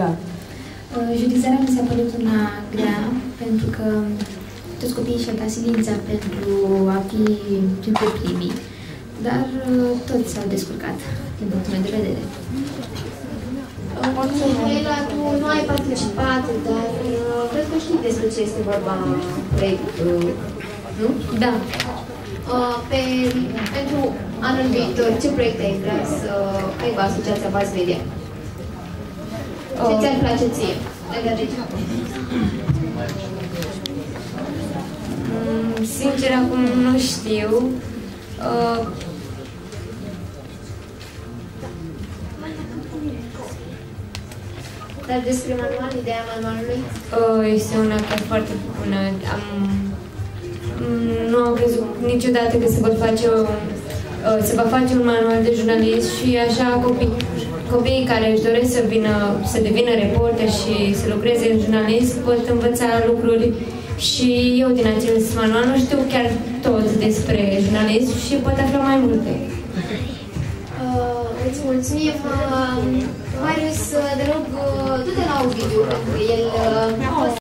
Da. Uh, Judizarea mi s-a părut una grea, pentru că toți copiii și-au dat silința pentru a fi printre primii, dar uh, toți s-au descurcat, din punctul meu de vedere. Mihaela, tu nu ai participat, dar uh, cred că știi despre ce este vorba proiectul, nu? Da, Uh, pe, pentru anul viitor, ce proiecte ai vrea să ai cu Asociația Vaz Media? Ce Uh. ți-ar place ție? Legat de ce? Mm, sincer, acum nu știu. Uh, Dar despre manual, ideea manualului? uh, este una chiar foarte bună. Am, mm, nu am crezut niciodată că se, vor face o, uh, se va face un manual de jurnalist și așa copii, copiii care își doresc să, vină, să devină reporter și să lucreze în jurnalist pot învăța lucruri și eu din acest manual nu știu chiar tot despre jurnalist și pot afla mai multe. Uh, îți mulțumim. Uh, Marius, te rog, uh, du-te la Ovidiu, pentru că el uh,